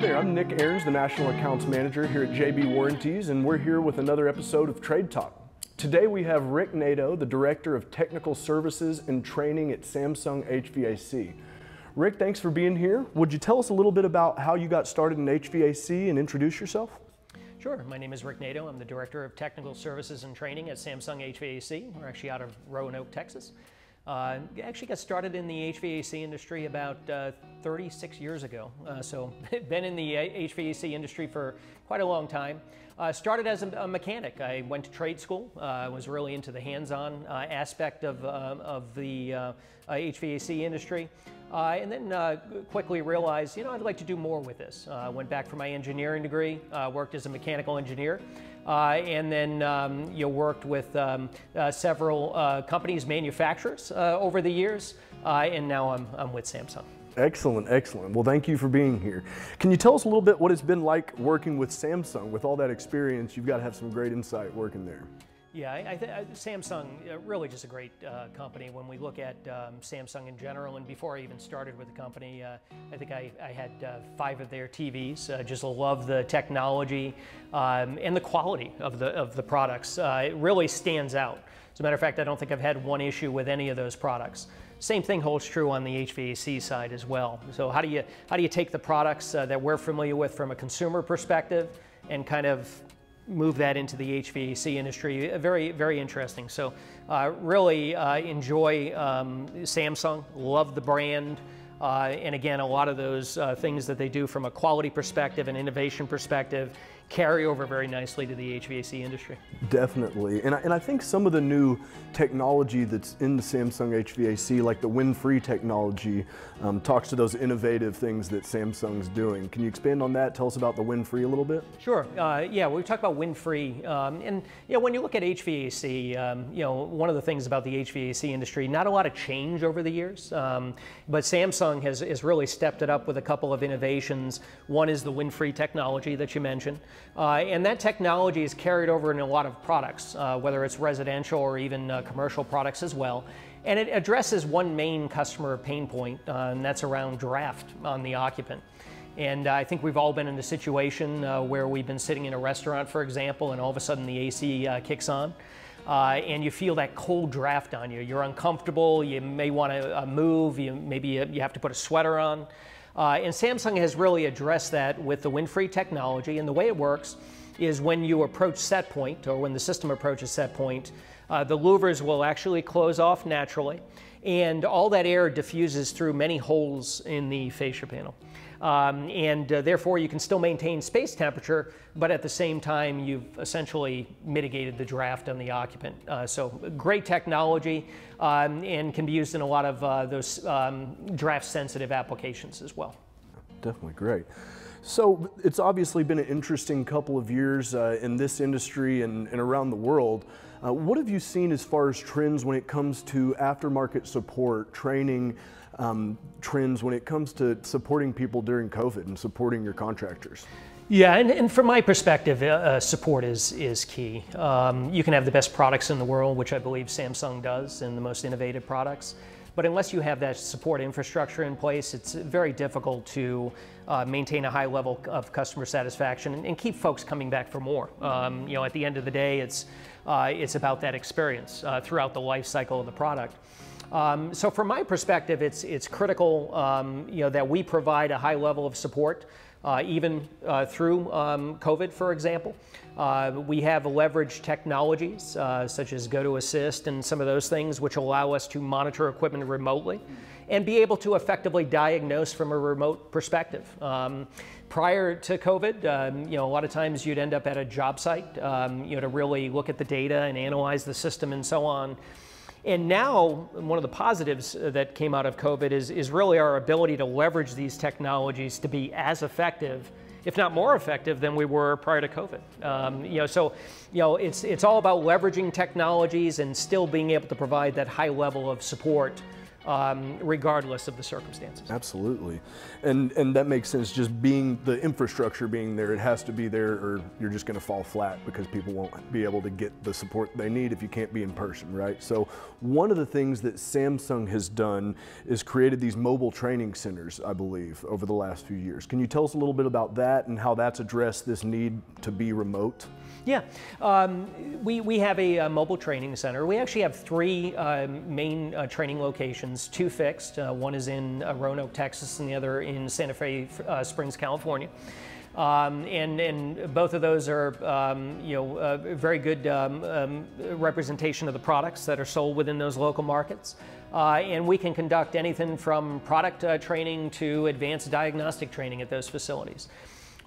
there, I'm Nick Aarons, the National Accounts Manager here at JB Warranties, and we're here with another episode of Trade Talk. Today we have Rick Nadeau, the Director of Technical Services and Training at Samsung HVAC. Rick, thanks for being here. Would you tell us a little bit about how you got started in HVAC and introduce yourself? Sure. My name is Rick Nadeau. I'm the Director of Technical Services and Training at Samsung HVAC. We're actually out of Roanoke, Texas. Uh, actually got started in the HVAC industry about uh, 36 years ago. Uh, so been in the HVAC industry for quite a long time. Uh, started as a, a, mechanic. I went to trade school. I uh, was really into the hands-on uh, aspect of, of the HVAC industry. Uh, and then uh, quickly realized, you know, I'd like to do more with this. Uh, went back for my engineering degree, worked as a mechanical engineer, and then um, you know, worked with um, several companies, manufacturers over the years, and now I'm, I'm with Samsung. Excellent, excellent. Well, thank you for being here. Can you tell us a little bit what it's been like working with Samsung? With all that experience, you've got to have some great insight working there. Yeah, I, I Samsung uh, really just a great uh, company. When we look at um, Samsung in general, and before I even started with the company, uh, I think I, I had uh, five of their TVs. Uh, just love the technology um, and the quality of the of the products. Uh, it really stands out. As a matter of fact, I don't think I've had one issue with any of those products. Same thing holds true on the HVAC side as well. So how do you how do you take the products that we're familiar with from a consumer perspective and kind of move that into the HVAC industry. Very, very interesting. So uh, really uh, enjoy um, Samsung, love the brand. Uh, and again, a lot of those uh, things that they do from a quality perspective and innovation perspective carry over very nicely to the HVAC industry. Definitely, and I, and I think some of the new technology that's in the Samsung HVAC, like the wind-free technology, um, talks to those innovative things that Samsung's doing. Can you expand on that? Tell us about the wind-free a little bit. Sure. Uh, yeah, we talk about wind-free, um, and you know when you look at HVAC, um, you know one of the things about the HVAC industry, not a lot of change over the years, um, but Samsung has, has really stepped it up with a couple of innovations. One is the wind-free technology that you mentioned. Uh, and that technology is carried over in a lot of products, uh, whether it's residential or even uh, commercial products as well. And it addresses one main customer pain point, uh, and that's around draft on the occupant. And I think we've all been in a situation uh, where we've been sitting in a restaurant, for example, and all of a sudden the AC uh, kicks on. Uh, and you feel that cold draft on you. You're uncomfortable, you may want to uh, move, you, maybe you have to put a sweater on. Uh, and Samsung has really addressed that with the wind-free technology. And the way it works is when you approach set point, or when the system approaches set point, uh, the louvers will actually close off naturally, and all that air diffuses through many holes in the fascia panel. Um, and uh, therefore you can still maintain space temperature, but at the same time you've essentially mitigated the draft on the occupant. Uh, so great technology um, and can be used in a lot of uh, those um, draft sensitive applications as well. Definitely great. So it's obviously been an interesting couple of years uh, in this industry and, and around the world. Uh, what have you seen as far as trends when it comes to aftermarket support, training, um, trends when it comes to supporting people during COVID and supporting your contractors? Yeah, and, and from my perspective, uh, uh, support is, is key. Um, you can have the best products in the world, which I believe Samsung does, and the most innovative products. But unless you have that support infrastructure in place, it's very difficult to uh, maintain a high level of customer satisfaction and, and keep folks coming back for more. Um, you know, at the end of the day, it's, uh, it's about that experience uh, throughout the life cycle of the product. Um, so from my perspective, it's, it's critical um, you know, that we provide a high level of support, uh, even uh, through um, COVID, for example. Uh, we have leveraged technologies uh, such as GoToAssist and some of those things which allow us to monitor equipment remotely and be able to effectively diagnose from a remote perspective. Um, prior to COVID, um, you know, a lot of times you'd end up at a job site, um, you know, to really look at the data and analyze the system and so on. And now, one of the positives that came out of COVID is, is really our ability to leverage these technologies to be as effective, if not more effective, than we were prior to COVID. Um, you know, so, you know, it's, it's all about leveraging technologies and still being able to provide that high level of support um, regardless of the circumstances. Absolutely, and and that makes sense. Just being the infrastructure being there, it has to be there, or you're just going to fall flat because people won't be able to get the support they need if you can't be in person, right? So one of the things that Samsung has done is created these mobile training centers, I believe, over the last few years. Can you tell us a little bit about that and how that's addressed this need to be remote? Yeah, um, we, we have a, a, mobile training center. We actually have three uh, main uh, training locations, two fixed. Uh, one is in uh, Roanoke, Texas, and the other in Santa Fe uh, Springs, California. Um, and, and both of those are, um, you know, a very good um, um, representation of the products that are sold within those local markets. Uh, and we can conduct anything from product training to advanced diagnostic training at those facilities.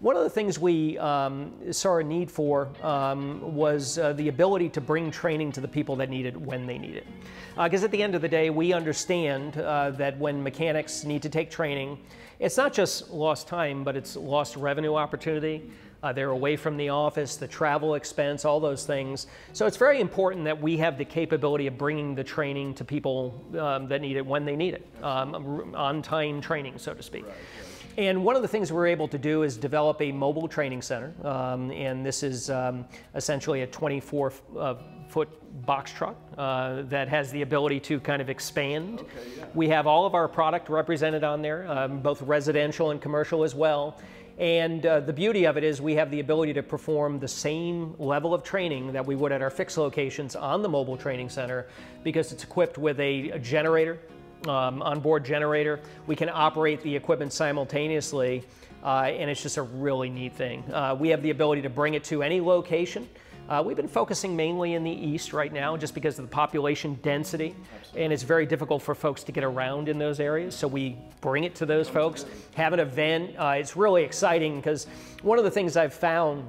One of the things we um, saw a need for um, was uh, the ability to bring training to the people that need it when they need it. Because uh, at the end of the day, we understand uh, that when mechanics need to take training, it's not just lost time, but it's lost revenue opportunity. Uh, they're away from the office, the travel expense, all those things. So it's very important that we have the capability of bringing the training to people um, that need it when they need it, um, on time training, so to speak. Right, right. And one of the things we're able to do is develop a mobile training center. Um, and this is um, essentially a 24 uh, foot box truck uh, that has the ability to kind of expand. Okay, yeah. We have all of our product represented on there, um, both residential and commercial as well. And uh, the beauty of it is we have the ability to perform the same level of training that we would at our fixed locations on the mobile training center because it's equipped with a, a generator um, onboard generator. We can operate the equipment simultaneously, uh, and it's just a really neat thing. Uh, we have the ability to bring it to any location. Uh, we've been focusing mainly in the east right now just because of the population density, Absolutely. and it's very difficult for folks to get around in those areas. So we bring it to those folks, have an event. Uh, it's really exciting because one of the things I've found,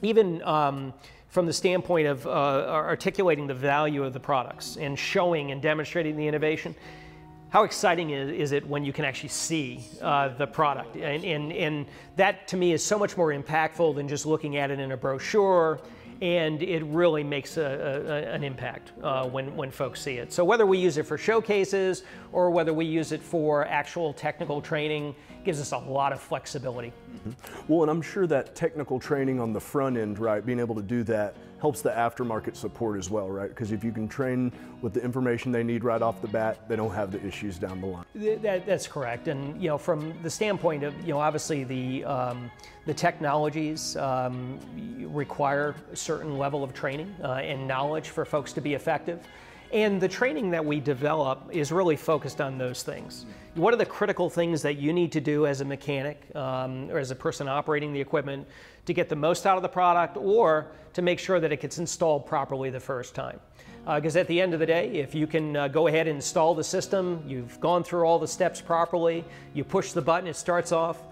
even um, from the standpoint of uh, articulating the value of the products and showing and demonstrating the innovation, how exciting is, is, it when you can actually see uh, the product? And, and, and that to me is so much more impactful than just looking at it in a brochure and it really makes a, a, an impact uh, when, when folks see it. So whether we use it for showcases or whether we use it for actual technical training, gives us a lot of flexibility. Mm -hmm. Well, and I'm sure that technical training on the front end, right, being able to do that helps the aftermarket support as well, right? Because if you can train with the information they need right off the bat, they don't have the issues down the line. That, that's correct. And, you know, from the standpoint of, you know, obviously the, um, the technologies um, require a certain level of training uh, and knowledge for folks to be effective. And the training that we develop is really focused on those things. What are the critical things that you need to do as a mechanic um, or as a person operating the equipment to get the most out of the product or to make sure that it gets installed properly the first time? Because uh, at the end of the day, if you can uh, go ahead and install the system, you've gone through all the steps properly, you push the button, it starts off,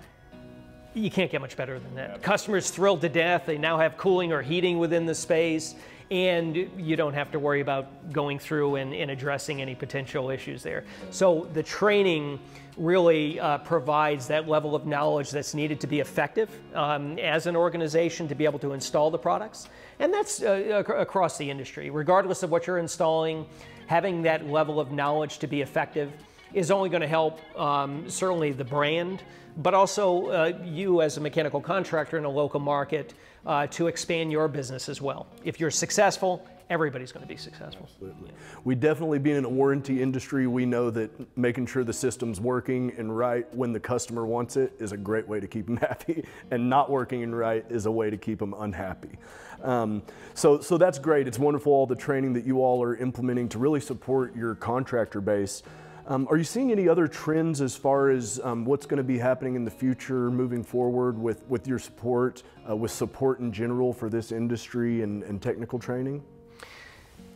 you can't get much better than that. Customers thrilled to death. They now have cooling or heating within the space and you don't have to worry about going through and, and addressing any potential issues there. So the training really uh, provides that level of knowledge that's needed to be effective um, as an organization to be able to install the products. And that's uh, across the industry. Regardless of what you're installing, having that level of knowledge to be effective is only going to help um, certainly the brand, but also uh, you as a mechanical contractor in a local market uh, to expand your business as well. If you're successful, everybody's going to be successful. Absolutely. Yeah. We definitely being in a warranty industry, we know that making sure the system's working and right when the customer wants it is a great way to keep them happy, and not working and right is a way to keep them unhappy. Um, so, so that's great. It's wonderful all the training that you all are implementing to really support your contractor base. Um, are you seeing any other trends as far as um, what's going to be happening in the future moving forward with, with your support, uh, with support in general for this industry and, and technical training?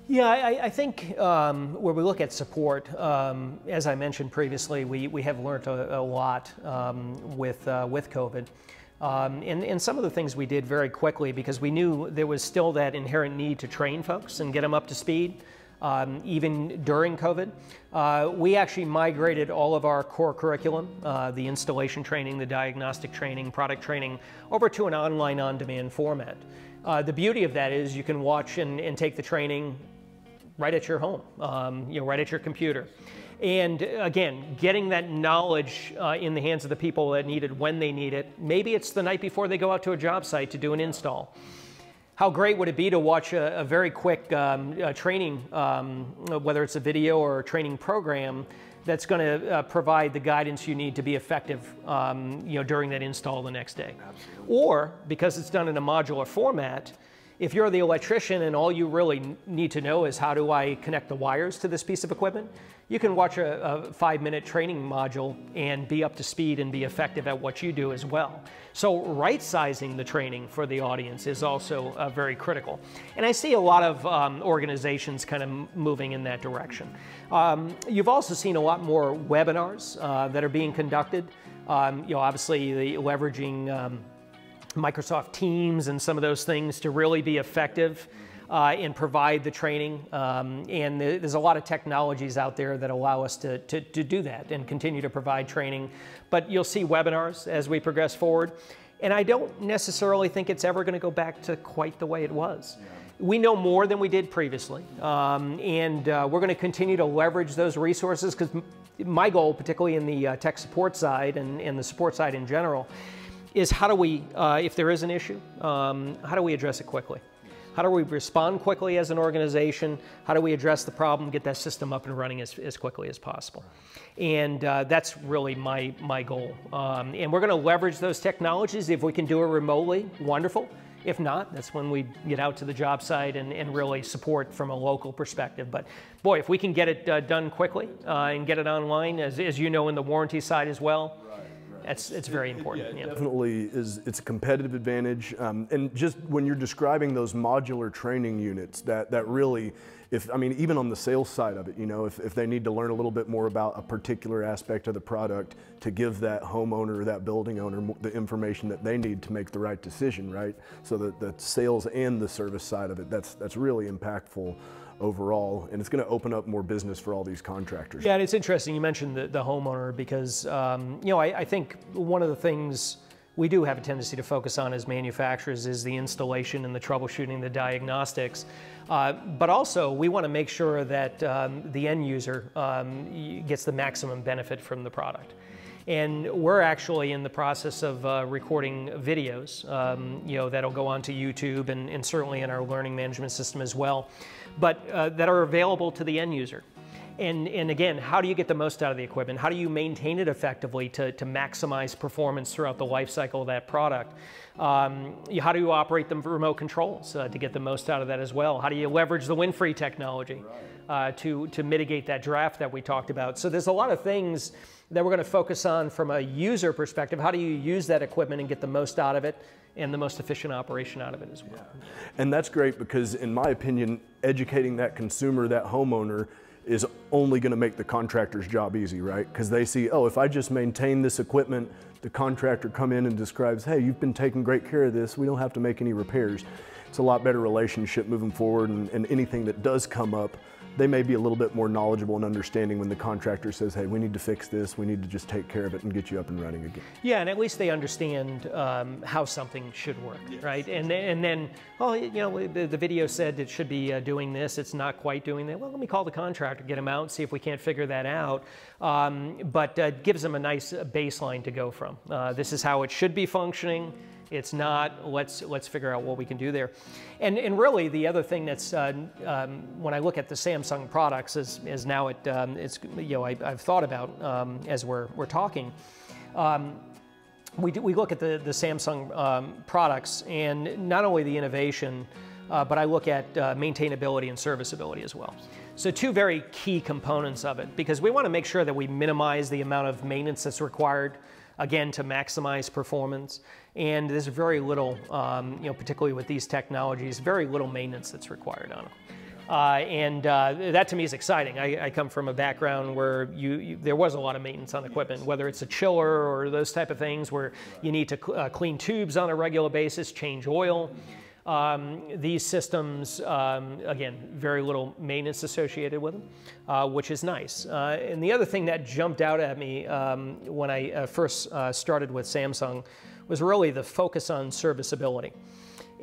Yeah, I, I think um, where we look at support, um, as I mentioned previously, we, we have learned a, a lot um, with, uh, with COVID. Um, and, and, some of the things we did very quickly because we knew there was still that inherent need to train folks and get them up to speed um, even during COVID. Uh, we actually migrated all of our core curriculum, uh, the installation training, the diagnostic training, product training, over to an online on-demand format. Uh, the beauty of that is you can watch and, and take the training right at your home, um, you know, right at your computer. And again, getting that knowledge uh, in the hands of the people that need it when they need it. Maybe it's the night before they go out to a job site to do an install. How great would it be to watch a, a very quick um, uh, training, um, whether it's a video or a training program, that's going to uh, provide the guidance you need to be effective um, you know, during that install the next day. Absolutely. Or, because it's done in a modular format, if you're the electrician and all you really need to know is how do I connect the wires to this piece of equipment, you can watch a, a, five minute training module and be up to speed and be effective at what you do as well. So right sizing the training for the audience is also uh, very critical. And I see a lot of um, organizations kind of moving in that direction. Um, you've also seen a lot more webinars uh, that are being conducted. Um, you know, obviously the leveraging um, Microsoft Teams and some of those things to really be effective uh, and provide the training. Um, and there's a lot of technologies out there that allow us to, to, to, do that and continue to provide training. But you'll see webinars as we progress forward. And I don't necessarily think it's ever going to go back to quite the way it was. We know more than we did previously. Um, and uh, we're going to continue to leverage those resources because my goal, particularly in the uh, tech support side and, and the support side in general, is how do we, uh, if there is an issue, um, how do we address it quickly? How do we respond quickly as an organization? How do we address the problem, get that system up and running as, as quickly as possible? And uh, that's really my, my goal. Um, and we're going to leverage those technologies. If we can do it remotely, wonderful. If not, that's when we get out to the job site and, and really support from a local perspective. But boy, if we can get it uh, done quickly uh, and get it online, as, as you know in the warranty side as well, that's it's very important. It, yeah, definitely is. It's a competitive advantage, um, and just when you're describing those modular training units, that that really, if I mean, even on the sales side of it, you know, if, if they need to learn a little bit more about a particular aspect of the product, to give that homeowner, or that building owner, the information that they need to make the right decision, right? So that the sales and the service side of it, that's that's really impactful overall, and it's going to open up more business for all these contractors. Yeah, and it's interesting you mentioned the, the homeowner because um, you know I, I, think one of the things we do have a tendency to focus on as manufacturers is the installation and the troubleshooting, the diagnostics, uh, but also we want to make sure that um, the end user um, gets the maximum benefit from the product. And we're actually in the process of uh, recording videos, um, you know, that'll go onto YouTube and, and, certainly in our learning management system as well, but uh, that are available to the end user. And, and again, how do you get the most out of the equipment? How do you maintain it effectively to, to maximize performance throughout the life cycle of that product? Um, how do you operate the remote controls uh, to get the most out of that as well? How do you leverage the wind-free technology uh, to, to mitigate that draft that we talked about? So there's a lot of things that we're going to focus on from a user perspective. How do you use that equipment and get the most out of it and the most efficient operation out of it as well? Yeah. And that's great because, in my opinion, educating that consumer, that homeowner, is only going to make the contractor's job easy, right? Because they see, oh, if I just maintain this equipment, the contractor come in and describes, hey, you've been taking great care of this. We don't have to make any repairs. It's a lot better relationship moving forward, and, and anything that does come up, they may be a little bit more knowledgeable and understanding when the contractor says, hey, we need to fix this, we need to just take care of it and get you up and running again. Yeah, and at least they understand um, how something should work, yes. right? And, and then, oh, you know, the, the video said it should be uh, doing this, it's not quite doing that. Well, let me call the contractor, get him out, see if we can't figure that out. Um, but uh, gives them a nice baseline to go from. Uh, this is how it should be functioning. It's not, let's, let's figure out what we can do there. And, and really the other thing that's, uh, um, when I look at the Samsung products is, is now it, um, it's, you know, I, have thought about um, as we're, we're talking, um, we, do, we look at the, the Samsung um, products and not only the innovation, uh, but I look at uh, maintainability and serviceability as well. So two very key components of it, because we want to make sure that we minimize the amount of maintenance that's required again, to maximize performance. And there's very little, um, you know, particularly with these technologies, very little maintenance that's required on them. Uh, and uh, that to me is exciting. I, I come from a background where you, you, there was a lot of maintenance on equipment, whether it's a chiller or those type of things where you need to cl uh, clean tubes on a regular basis, change oil. Um, these systems, um, again, very little maintenance associated with them, uh, which is nice. Uh, and the other thing that jumped out at me um, when I uh, first uh, started with Samsung was really the focus on serviceability.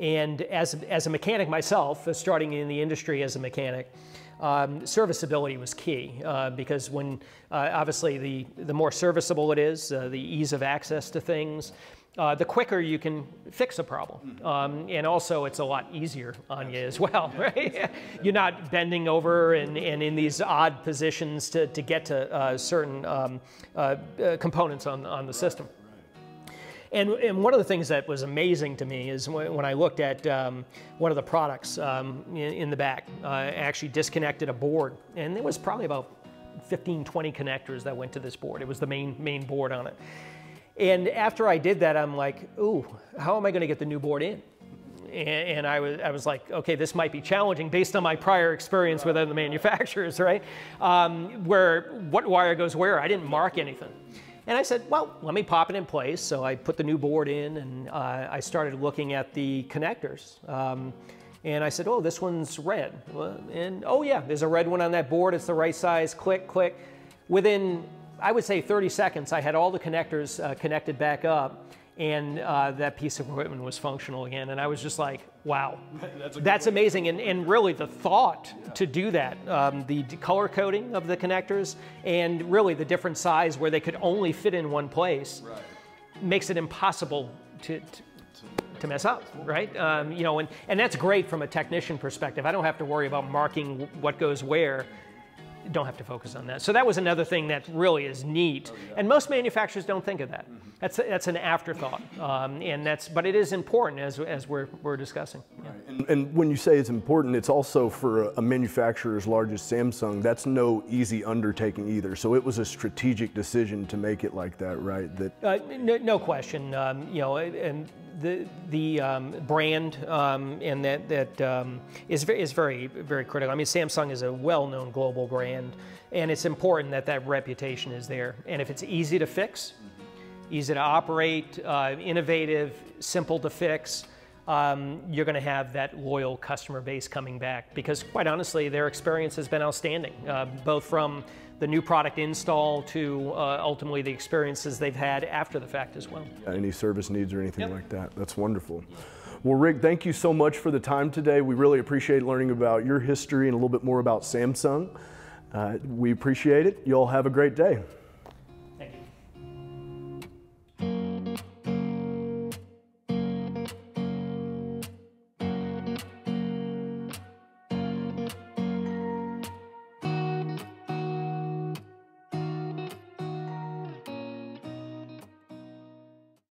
And as, as a mechanic myself, uh, starting in the industry as a mechanic, um, serviceability was key uh, because when uh, obviously the, the more serviceable it is, uh, the ease of access to things, uh, the quicker you can fix a problem. Um, and also, it's a lot easier on you as well, right? You're not bending over and, and in these odd positions to, to get to uh, certain um, uh, uh components on, on the system. And, and, one of the things that was amazing to me is when, I looked at um, one of the products um, in, in, the back, uh, I actually disconnected a board, and there was probably about 15, 20 connectors that went to this board. It was the main, main board on it. And after I did that, I'm like, ooh, how am I going to get the new board in? And, I, was, I was like, okay, this might be challenging based on my prior experience with other manufacturers, right? Um, where what wire goes where, I didn't mark anything. And I said, well, let me pop it in place. So I put the new board in and uh, I started looking at the connectors. Um, and I said, oh, this one's red. And oh yeah, there's a red one on that board. It's the right size, click, click. Within I would say 30 seconds, I had all the connectors uh, connected back up and uh, that piece of equipment was functional again. And I was just like, wow, that's, that's amazing. And, and really the thought yeah. to do that, um, the color coding of the connectors and really the different size where they could only fit in one place right. makes it impossible to, to to mess up, right? Um, you know, and, and that's great from a technician perspective. I don't have to worry about marking what goes where don't have to focus on that. So that was another thing that really is neat. Oh, yeah. And most manufacturers don't think of that. Mm -hmm. That's, that's an afterthought. Um, and that's, but it is important as, as we're, we're discussing. Yeah. And, and, when you say it's important, it's also for a, a manufacturer as large as Samsung, that's no easy undertaking either. So it was a strategic decision to make it like that, right? That uh, no, no, question. Um, you know, and the the um, brand um, and that that um, is very, is very very critical. I mean, Samsung is a well-known global brand, and it's important that that reputation is there. And if it's easy to fix, easy to operate, uh, innovative, simple to fix. Um, you're going to have that loyal customer base coming back because, quite honestly, their experience has been outstanding, uh, both from the new product install to uh, ultimately the experiences they've had after the fact as well. Any service needs or anything yep. like that. That's wonderful. Well, Rick, thank you so much for the time today. We really appreciate learning about your history and a little bit more about Samsung. Uh, we appreciate it. You all have a great day. Thank you.